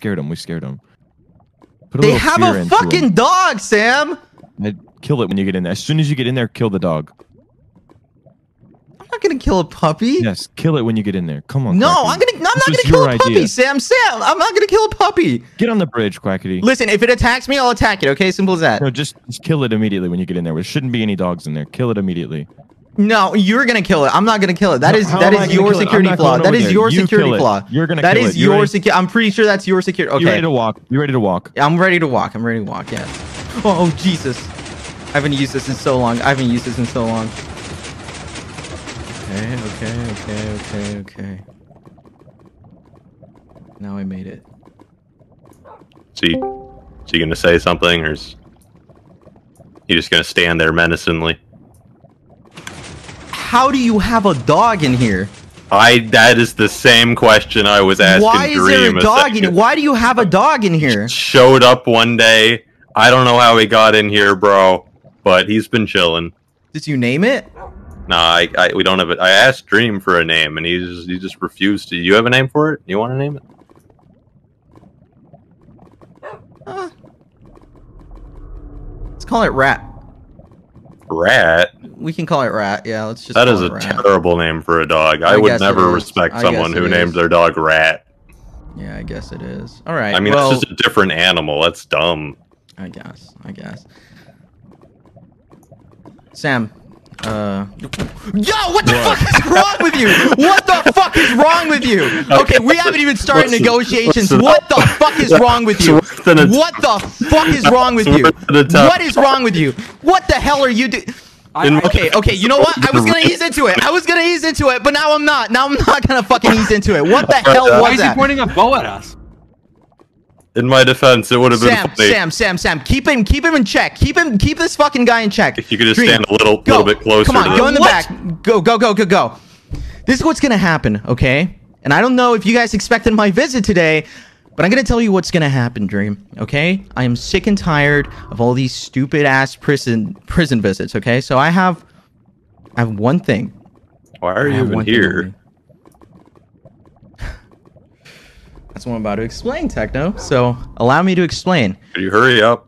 scared him. We scared him. Put They have a fucking him. dog, Sam. Kill it when you get in there. As soon as you get in there, kill the dog. I'm not gonna kill a puppy. Yes, kill it when you get in there. Come on. No, Quackity. I'm gonna. No, I'm This not gonna kill a puppy, idea. Sam. Sam, I'm not gonna kill a puppy. Get on the bridge, Quackity. Listen, if it attacks me, I'll attack it. Okay, simple as that. No, just, just kill it immediately when you get in there. There shouldn't be any dogs in there. Kill it immediately. No, you're gonna kill it. I'm not gonna kill it. That How- is how that is gonna your kill it? I'm security flaw. going That over is there. your You security flaw. You're gonna That kill is it. Your ready? security. I'm pretty sure that's your security. Okay. You ready to walk? You ready to walk? I'm ready to walk. I'm ready to walk. Yeah. Oh, oh Jesus, I haven't used this in so long. I haven't used this in so long. Okay, okay, okay, okay, okay. Now I made it. So you, so you gonna say something, or is you just gonna stand there menacingly? How do you have a dog in here? I that is the same question I was asking. Why is Dream there a dog in here? Why do you have a dog in here? Showed up one day. I don't know how he got in here, bro, but he's been chilling. Did you name it? Nah, I, I we don't have it. I asked Dream for a name, and he just he just refused to. You have a name for it? You want to name it? Uh, let's call it Rat. Rat. We can call it Rat. Yeah, let's just. That is a Rat. terrible name for a dog. I, I would never respect I someone who it named their dog Rat. Yeah, I guess it is. All right. I mean, well, that's just a different animal. That's dumb. I guess. I guess. Sam. Uh. Yo, what the fuck is wrong with you? What the fuck is wrong with you? Okay, we haven't even started Listen, negotiations. listen. What the fuck is wrong with you? It's worth an attempt. What the fuck is wrong with you? worth an attempt. What is wrong with you? What the hell are you doing? Okay, okay, you know what? I was gonna ease into it. I was gonna ease into it, but now I'm not. Now I'm not gonna fucking ease into it. What the hell Why Why is he pointing a bow at us? In my defense, it would have been Sam, funny Sam, Sam, Sam, keep him, keep him in check. Keep him, keep this fucking guy in check. if you could just Dream, stand a little, go. little bit closer. Come on, to go in the What? back. Go, go, go, go, go. This is what's gonna happen, okay? And I don't know if you guys expected my visit today, but I'm gonna tell you what's gonna happen, Dream. Okay? I am sick and tired of all these stupid ass prison prison visits. Okay? So I have, I have one thing. Why are you even here? only. That's what I'm about to explain, Techno. So allow me to explain. Could you hurry up?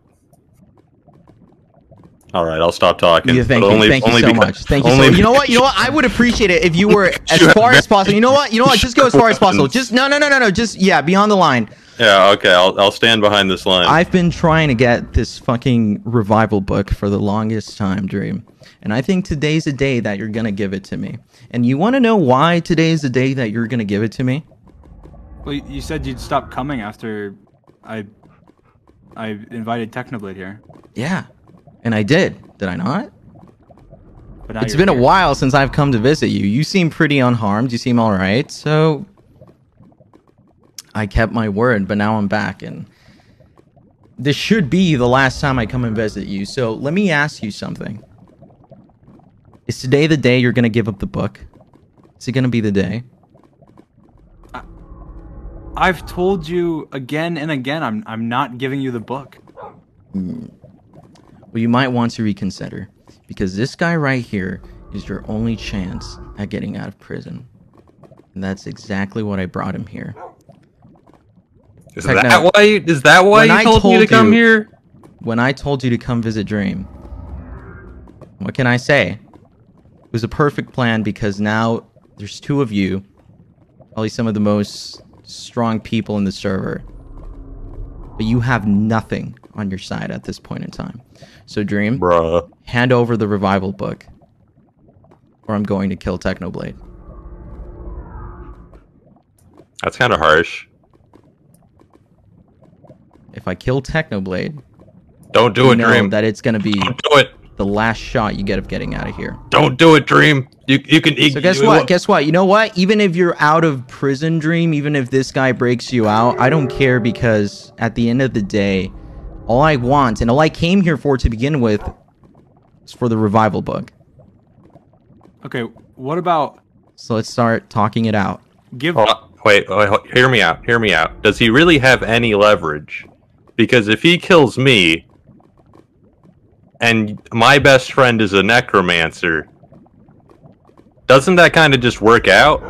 All right, I'll stop talking. Yeah, thank you, only- thank you only so much. Thank you. So, you know what? You know what? I would appreciate it if you were as far as possible. You know what? You know what? Just go as far as possible. Just no, no, no, no, no. Just yeah, beyond the line. Yeah, okay, I'll, I'll stand behind this line. I've been trying to get this fucking revival book for the longest time, Dream. And I think today's the day that you're gonna give it to me. And you want to know why today's the day that you're gonna give it to me? Well, you- said you'd stop coming after I I invited Technoblade here. Yeah, and I did. Did I not? But It's been a while since I've come to visit you. You seem pretty unharmed. You seem all right. So I kept my word, but now I'm back and this should be the last time I come and visit you. So let me ask you something. Is today the day you're going to give up the book? Is it going to be the day? I've told you again and again. I'm I'm not giving you the book. Hmm. Well, you might want to reconsider because this guy right here is your only chance at getting out of prison. And that's exactly what I brought him here. is Heck that no. why? You, is that why you I told, me to told come you- here? when I told you to come visit Dream, what can I say? It was a perfect plan because now there's two of you, probably some of the most strong people in the server, but you have nothing on your side at this point in time. So, Dream, Bruh. hand over the revival book, or I'm going to kill Technoblade. That's kind of harsh. If I kill Technoblade, Don't do it, Dream. that it's going to be Don't do it. The last shot you get of getting out of here. Don't do it, Dream. You you can. So guess what? Guess what? You know what? Even if you're out of prison dream, even if this guy breaks you out, I don't care because at the end of the day, all I want and all I came here for to begin with is for the revival book. Okay, what about So let's start talking it out. give? Hold on. Wait, wait, hear me out. Hear me out. Does he really have any leverage? Because if he kills me, and my best friend is a necromancer, doesn't that kind of just work out?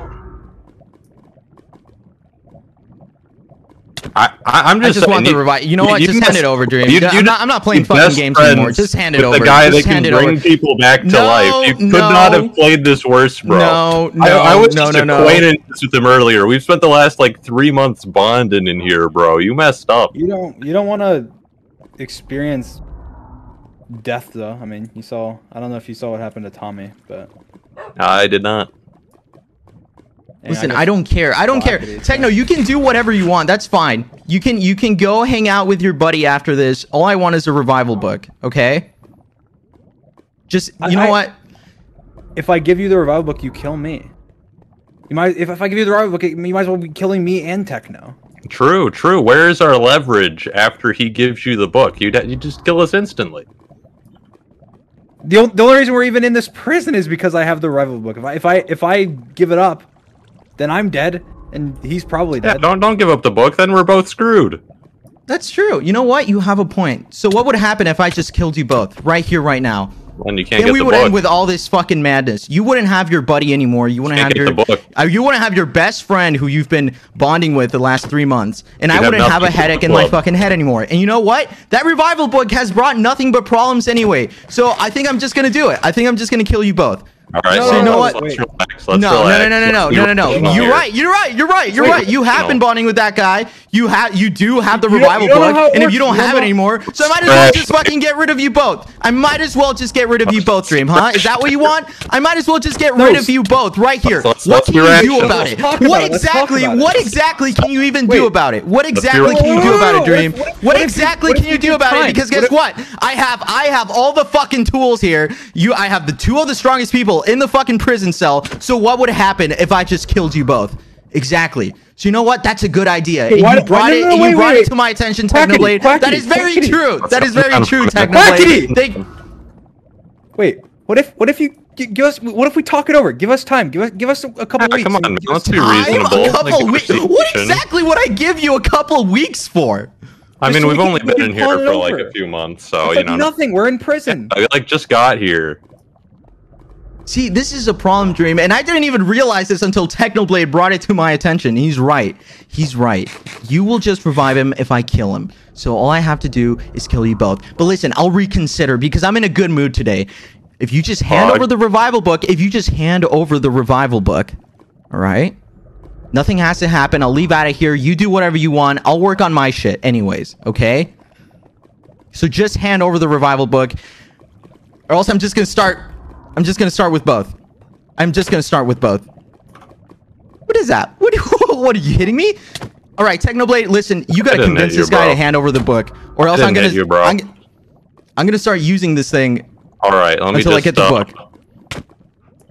I, I, I'm I just. just want saying, the revive. You know what? Just hand it over, Dream. you- I'm, not, I'm not playing fucking games anymore. Just hand it with over. The guy Just that can bring over. people back to No, life. You could no. not have played this worse, bro. No, no, I, I was no, just no, no. acquainted with him earlier. We've spent the last like three months bonding in here, bro. You messed up. You don't you don't want to experience death though. I mean, you saw. I don't know if you saw what happened to Tommy, but I did not. Yeah, Listen, guess- I don't care. I don't Well, care. could Techno, that. you can do whatever you want. That's fine. You can you can go hang out with your buddy after this. All I want is a revival book, okay? Just you I- know I- what? If I give you the revival book, you kill me. You might if, if I give you the revival book, you might as well be killing me and Techno. True, true. Where is our leverage after he gives you the book? You you just kill us instantly. The, o- the only reason we're even in this prison is because I have the revival book. If I if I if I give it up, then I'm dead, and he's probably dead. Yeah, dead. don't don't give up the book. Then we're both screwed. That's true. You know what? You have a point. So what would happen if I just killed you both right here, right now? And you can't Then get we would book. end with all this fucking madness. You wouldn't have your buddy anymore. You wouldn't have your. Uh, you wouldn't have your best friend who you've been bonding with the last three months, and I You'd have wouldn't have a headache in my fucking head anymore. And you know what? That revival book has brought nothing but problems anyway. So I think I'm just gonna do it. I think I'm just gonna kill you both. All right, No, so you know what? Let's relax. Let's no, relax. no, no, no, no, no, no, no, no. You're right. You're right. You're right. You're right. You have been bonding with that guy. You have. You do have the revival you don't know how book, and if you don't have it anymore, so I might as well just fucking get rid of you both. I might as well just get rid of you both, Dream. Huh? Is that what you want? I might as well just get rid of you both right here. What can you do about it? about What it. Let's talk exactly? it. What exactly can you even do about it? What exactly can you do about it, Dream? what if- What what if you- exactly can you you do about it? Because guess what? I have I have all the fucking tools here. You I have the two of the strongest people in the fucking prison cell. So what would happen if I just killed you both? Exactly. So you know what? That's a good idea. Hey, and why- you brought no, it no, and wait, you brought wait. it to my attention, Quackity, Technoblade. That quackity, is very quackity. true. That is very true, calm. Technoblade. They, Wait, what if what if you give us? What if we talk it over? Give us time. Give us give us a, a couple Ah, weeks. come on, man. Give us Let's be reasonable. a couple weeks. What exactly would I give you a couple weeks for? I mean, so we've only been in here pawn it for like a few months, so It's you know. nothing. We're in prison. I like just got here. See, this is a problem, Dream, and I didn't even realize this until Technoblade brought it to my attention. He's right. He's right. You will just revive him if I kill him. So all I have to do is kill you both. But listen, I'll reconsider because I'm in a good mood today. If you just hand Uh, over the revival book, if you just hand over the revival book, all right? Nothing has to happen. I'll leave out of here. You do whatever you want. I'll work on my shit anyways, okay? So just hand over the revival book or else I'm just going to start I'm just going to start with both. I'm just going to start with both. What is that? What what are you hitting me? All right, Technoblade, listen, you got to convince hit you, this guy to hand over the book or else I'm going to. you, bro. I'm, I'm going to start using this thing All right, let me until just I get the uh, book.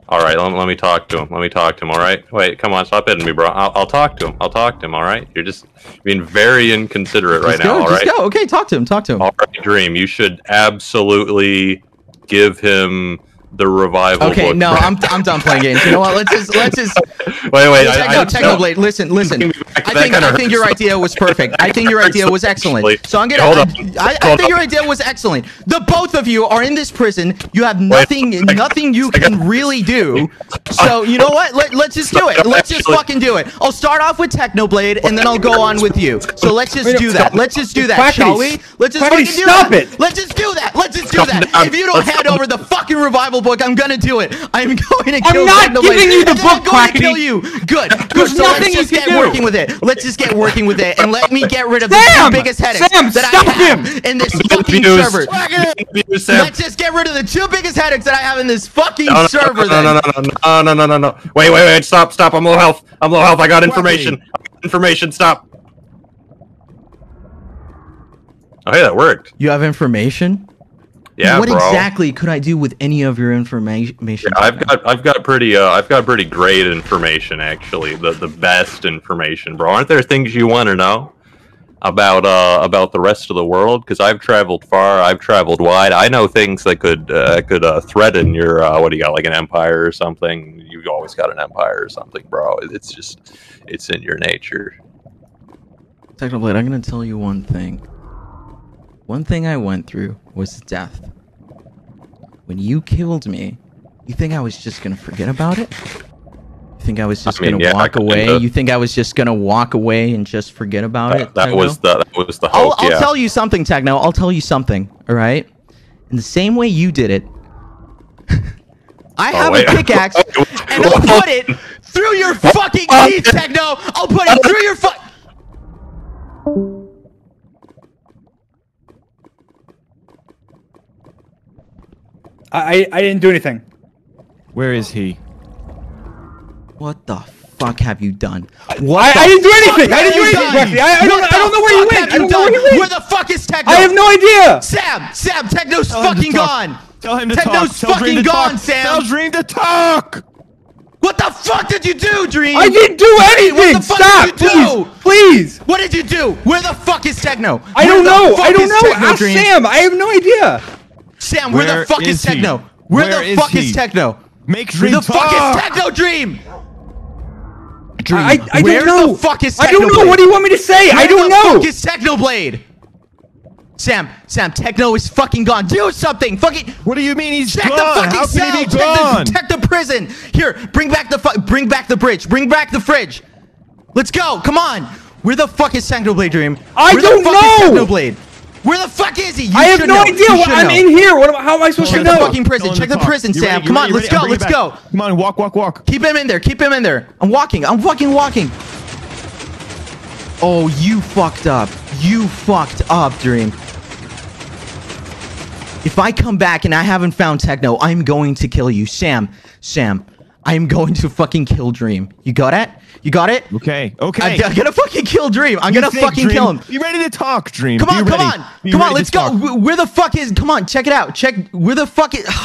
All right, let, let me talk to him. Let me talk to him. All right. Wait, come on, stop hitting me, bro. I'll, I'll talk to him. I'll talk to him. All right. You're just being very inconsiderate right Just now. go, All just right. go. Okay, talk to him. Talk to him. All right, Dream. You should absolutely give him the revival. Okay, book no, back. I'm I'm done playing games. You know what? Let's just let's just Wait, wait. I, I, no, listen, listen. That I think I think your idea was perfect. I think your idea was excellent. So I'm gonna. Hold on. I, I Hold think your idea was excellent. The both of you are in this prison. You have nothing, second. nothing you can really do. So you know what? Let, let's just do it. Let's just fucking do it. I'll start off with Technoblade, and then I'll go on with you. So let's just do that. Let's just do that, shall we? Let's just fucking do stop that. it. Let's just do that. Let's just do that. If you don't hand over the fucking revival book, I'm gonna do it. I'm going to kill. I'm kill not Technoblade, giving you the and then I'm book, going to kill you. Good. Good. There's so nothing let's just you get do. working with it. Let's just get working with it, and let me get rid of the two biggest headaches Sam, that stop I have him! in this fucking abuse- server. don't abuse Let's just get rid of the two biggest headaches that I have in this fucking No, no, server. no, no, no, no, no, no, no, no, no. Wait, wait, wait. Stop, stop. I'm low health. I'm low health. I got information. Information. Stop. Oh, hey, that worked. You have information. Yeah, what bro. exactly could I do with any of your information? Yeah, I've got, I've got pretty, uh, I've got pretty great information actually. The, the best information, bro. Aren't there things you want to know about, uh, about the rest of the world? Because I've traveled far, I've traveled wide. I know things that could, uh, could uh, threaten your, uh, what do you got, like an empire or something? You've always got an empire or something, bro. It's just, it's in your nature. Technoblade, I'm gonna tell you one thing. One thing I went through was death. When you killed me, you think I was just gonna forget about it? You think I was just I mean, gonna yeah, walk kinda. away? You think I was just gonna walk away and just forget about it? That, that Techno? was the that was the I'll. I'll yeah. tell you something, Techno. I'll tell you something. All right. In the same way you did it, I oh, have Oh, wait. a pickaxe, and I'll put it through your fucking teeth, Techno. I'll put it through your fu- I, I I didn't do anything. Where is he? What the fuck have you done? I, What I the didn't do anything. I didn't do anything. done? I, I don't What I don't the know where you went. have I don't know where you Where went. the fuck is Techno? I have no idea. Sam, Sam, Techno's Tell fucking gone. Tell him to Techno's talk. Tell Dream fucking to gone, talk. Sam. Tell Dream to talk. What the fuck did you do, Dream? I didn't do anything. What the fuck Stop, did you do? please, please. What did you do? Where the fuck is Techno? I don't know. I don't know. Techno, Ask Dream? Sam. I have no idea. Sam, where, Where the fuck is, is? Techno? Where, Where the is fuck is he? Techno? Make Dream Where Dream the fuck is. Techno, Dream? Dream, I, I where don't know. the fuck is I don't know. Technoblade? What do you want me to say? I don't know. Where the fuck is Technoblade? Sam, Sam, Techno is fucking gone. Do something. Fucking What do you mean he's check gone? the fucking How cell. can he be check, gone? The, check the prison. Here, bring back the fu- bring back the bridge. Bring back the fridge. Let's go. Come on. Where the fuck is Technoblade, Dream? I Where don't the fuck know. Is Technoblade? Where the fuck is he? You I have no know. idea. You What, I'm know. in here. What am, how am I supposed Check to the know? fucking prison. Check to the prison, Sam. ready? Come on, ready? let's go. Let's go. Come on, walk, walk, walk. Keep him in there. Keep him in there. I'm walking. I'm fucking walking. Oh, you fucked up. You fucked up, Dream. If I come back and I haven't found Techno, I'm going to kill you. Sam, Sam, I'm going to fucking kill Dream. You got it? You got it? Okay, okay. I'm, I'm gonna fucking kill Dream. I'm You gonna fucking Dream? kill him. You ready to talk, Dream? Come on, come on, Be come on, let's go. talk. Where the fuck is? Come on, check it out. Check where the fuck is.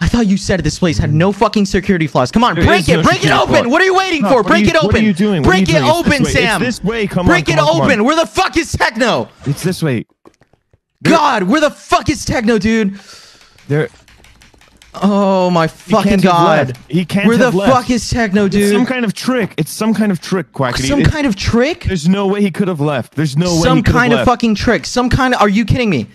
I thought you said this place had no fucking security flaws. Come on, There break it, no break it open. What are you waiting No, for? Break you- it open. what are you doing? What Break you it doing? It's open, way. It's Sam. this way. Come on, break it on. open. Where the fuck is Techno? It's this way. God, where the fuck is Techno, dude? There. Oh my He fucking god. left. He can't Where the left. fuck is Techno, It's dude? some kind of trick. It's some kind of trick, Quackity. Some It's- kind of trick? There's no way he could have left. There's no way. Some he could kind of left. fucking trick. Some kind of. Are you kidding me?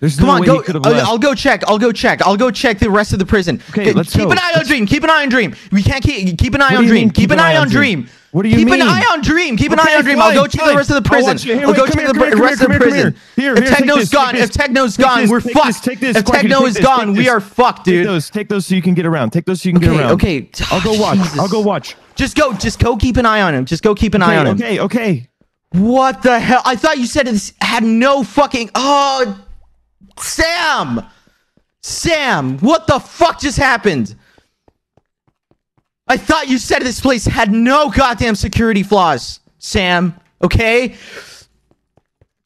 There's Come no on, way go. he could have I'll, left. I'll go check. I'll go check. I'll go check the rest of the prison. Okay, let's keep go. an eye on Let's- Dream. Keep an eye on Dream. We can't keep keep an eye What on Dream. mean, Keep an eye on Dream. What do you keep mean? an eye on Dream. Keep an Okay, eye on Dream. I'll go fine, check fine. the rest of the prison. watch I'll wait, go check here, the here, rest here, of the prison. here. If Techno's gone, if. Techno's gone, we're fucked. this, take this, If Techno is gone, we are fucked, dude. Take those. Take those so you can get around. Take those so you can get around. okay. I'll go ah, watch. Jesus. I'll go watch. Just go. Just go. Keep an eye on him. Just go. Keep an eye on him. okay, okay. What the hell? I thought you said this had no fucking. Oh, Sam! Sam, what the fuck just happened? I thought you said this place had no goddamn security flaws, Sam. Okay?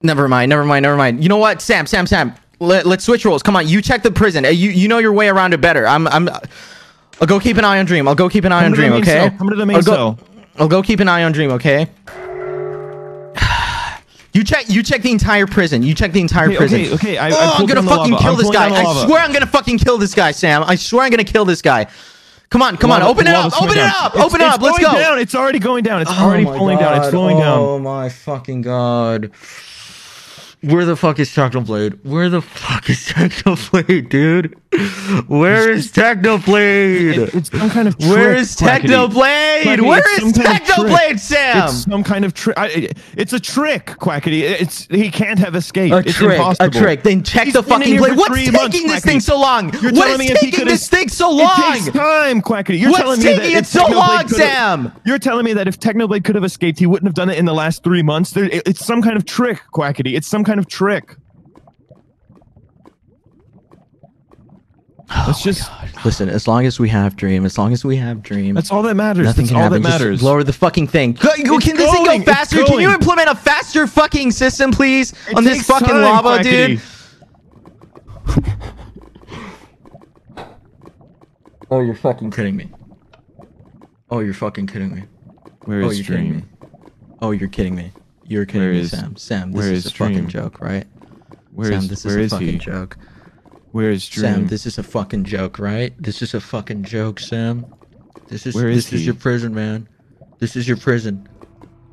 Never mind, never mind, never mind. You know what, Sam, Sam, Sam. Let, let's switch roles. Come on, you check the prison. You you know your way around it better. I'm I'm. I'll go keep an eye on Dream. I'll go keep an eye on Come the Dream. Okay. cell. Come to the main I'll go, cell. I'll go keep an eye on Dream. Okay. You check. You check the entire prison. You check the entire Okay, prison. okay, okay, I- I oh, I'm gonna fucking lava. kill I'm this guy. I swear I'm gonna fucking kill this guy, Sam. I swear I'm gonna kill this guy. Come on, come on, open it lava's up, open it up, It's- open it up. Let's going go. Down. It's already going down. It's Oh already my falling down. It's God. flowing down. Oh my fucking god. Where the fuck is Technoblade? Where the fuck is Technoblade, dude? Where is Technoblade? It- it's some kind of trick. Where is. Technoblade? Quackity, Where is some kind of trick. Technoblade, Sam? It's some kind of trick. It's a trick, Quackity. It's he can't have escaped. A it's trick, impossible. a trick. Then check He's the fucking blade. What's taking months, this Quackity. thing so long? You're What telling is me taking this thing so It long? takes time, Quackity. You're What's telling me that it if so long, Sam? You're telling me that if Technoblade could have escaped, he wouldn't have done it in the last three months. There, it- it's some kind of trick, Quackity. It's some kind of trick. Oh Let's just. Listen, as long as we have Dream, as long as we have Dream, That's all that matters. nothing That's can all happen. that Just lower the fucking thing. Go, go- It's can this thing go faster? Can you implement a faster fucking system, please, It on this fucking time, lava, Quackity. dude? Oh, you're fucking kidding me. Oh, you're fucking kidding me. Where Oh, is you're kidding me. Dream? Oh, you're kidding me. You're kidding Where me, is- Sam. Sam, this where is, is a fucking joke, right? Where Sam, is this where is is a fucking he? joke. Where is Dream? Sam, this is a fucking joke, right? This is a fucking joke, Sam. This is Where is this is your prison, man. This is your prison.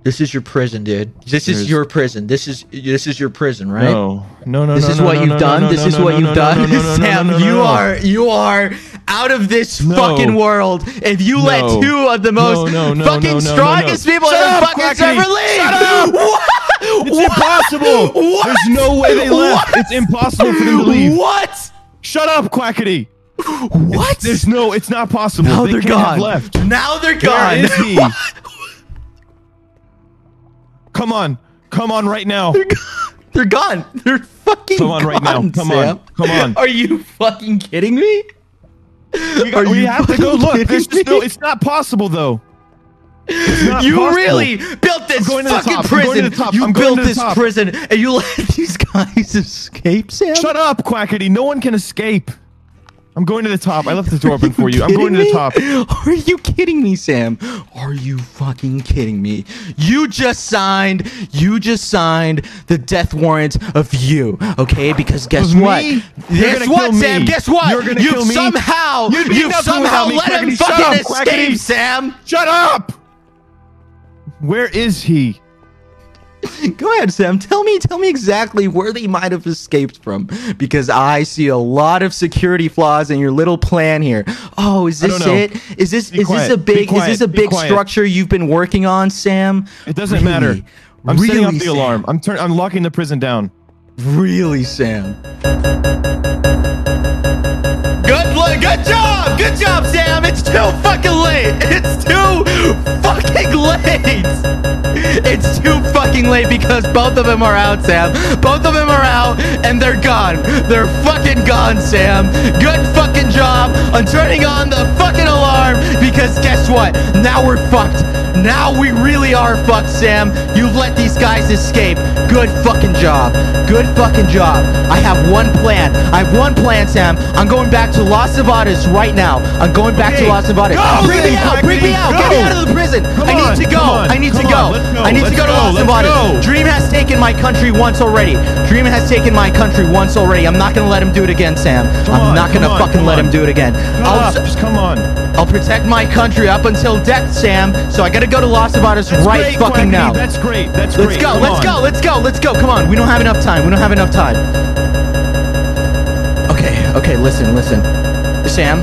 This is your prison, dude. This is your prison. This is this is your prison, right? No, no, no. This no, is no, what no, you've done. this is what you've done, Sam. you are you are out of this fucking world. If you let two of the most fucking strongest people Shut in the up, fucking server leave, Shut up. What? It's What? impossible. What? There's no way they left. It's impossible for them to leave. What? Shut up, Quackity. What? There's no. It's not possible. now they they're have gone. left. Now they're gone. is he? Come on. Come on right now. They're gone. They're fucking Come on right now. gone, Come on. Come on. Are you fucking kidding me? We, Are we you have to go look. There's just no. It's not possible though. You possible. really built this to fucking top. I'm going to prison. top. You I'm built to this prison and you let these guys escape, Sam. Shut up, Quackity. No one can escape. I'm going to the top. I left the door open for you. I'm going to the top. Are you kidding me, Sam? Are you fucking kidding me? You just signed. You just signed the death warrant of you. Okay? Because guess Of what? You're Guess gonna what, kill Sam? me. Guess what? You're gonna you've kill me? somehow, you've somehow let him fucking up, escape. Sam. Shut up. Where is he? Go ahead, Sam. Tell me, tell me exactly where they might have escaped from, because I see a lot of security flaws in your little plan here. Oh, is this it? Is this Be is quiet. this a big is this a big structure you've been working on, Sam? It doesn't Really? matter. I'm really, setting off the Sam? alarm. I'm turn. I'm locking the prison down. Really, Sam? Good, good job, good job, Sam. It's too fucking late. It's too fucking late. It's fucking late because both of them are out, Sam. Both of them are out and they're gone. They're fucking gone, Sam. Good fucking job on turning on the fucking alarm because guess what? Now we're fucked. Now we really are fucked, Sam. You've let these guys escape. Good fucking job. Good fucking job. I have one plan. I have one plan, Sam. I'm going back to Las Nevadas right now. I'm going back to Las Nevadas. go bring me out. Bring me out. Get me out of the prison. Come I need on, to go. I need to come go. go, I need to let's go to go, Las let's go. Dream has taken my country once already. Dream has taken my country once already. I'm not gonna let him do it again, Sam. Come I'm on, not gonna on, fucking let him do it again. Shut I'll. Just come on. I'll protect my country up until death, Sam. So I gotta go to Las Nevadas right great, fucking Quackity. now. That's great. That's Let's great. go, Come let's go, let's go, let's go. Come on, we don't have enough time. We don't have enough time. Okay, okay, listen, listen. Sam,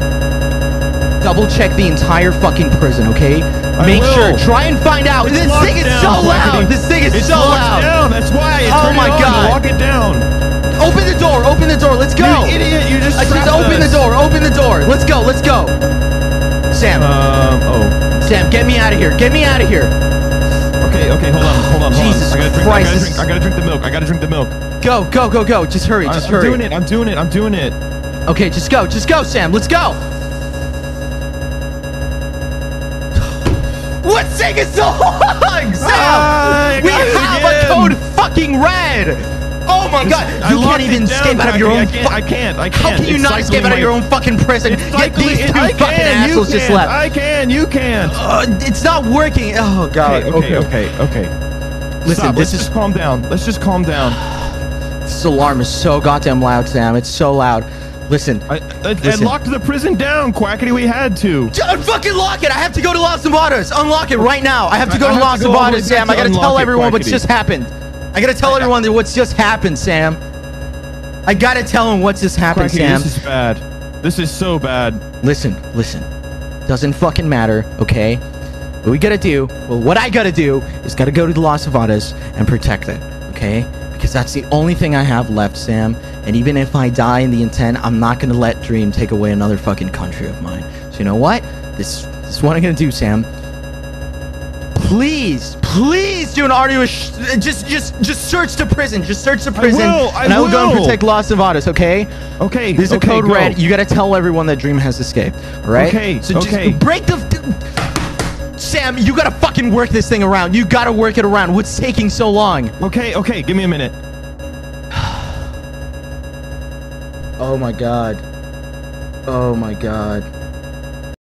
double check the entire fucking prison, okay? I Make will. sure, try and find out. It's this thing is down, so loud. This thing is It's so loud. down. That's why. Oh my on. God. Lock it down. Open the door, open the door, let's go. You idiot! You just I just open the door, open the door. Let's go, let's go. Sam, Um. Oh. Sam, get me out of here. Get me out of here. Okay. Okay. Hold on. Hold on. Hold Jesus on. I gotta drink. Christ, I gotta drink. I gotta drink the milk. I gotta drink the milk. Go, go, go, go. Just hurry, I, just I'm hurry. doing it. I'm doing it. I'm doing it. Okay, just go, just go, Sam. Let's go. What's taking so long, Sam? Ah, we have again. a code fucking red. Oh my God! You locked can't even escape out of your own. I can't. I can't. I How can't. can you It's not escape out of your own fucking prison? It's Yet these two I fucking can. Assholes just left. I can. You can't. Uh, it's not working. Oh God. Okay. Okay. Okay. Okay. Listen, Stop. this Let's is just calm down. Let's just calm down. this alarm is so goddamn loud, Sam. It's so loud. Listen, I, I, I locked the prison down, Quackity. We had to. J- uh, Fucking lock it! I have to go to Las Nevadas. Unlock it right now. I have to go I to have Las to go all the way Nevadas, back Sam. I gotta tell it, everyone what's just happened. I gotta tell everyone that what's just happened, Sam. I gotta tell him what's just happened, Quackity, Sam. this is bad. This is so bad. Listen, listen. Doesn't fucking matter, okay? What we gotta do, well, what I gotta do is gotta go to the Las Nevadas and protect it, okay? Because that's the only thing I have left, Sam. And even if I die in the intent, I'm not gonna let Dream take away another fucking country of mine. So you know what? This, this is what I'm gonna do, Sam. Please, please do an audio. Sh- just, just, just search the prison. Just search the prison, I will, I and I will go and protect Las Nevadas. Okay? Okay. This is okay, a code go. red. You gotta tell everyone that Dream has escaped. All right? Okay, So just okay. break the. Sam, you gotta fucking work this thing around. You gotta work it around. What's taking so long? Okay. Okay. Give me a minute. Oh my god. Oh my god.